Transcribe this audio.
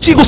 Digo,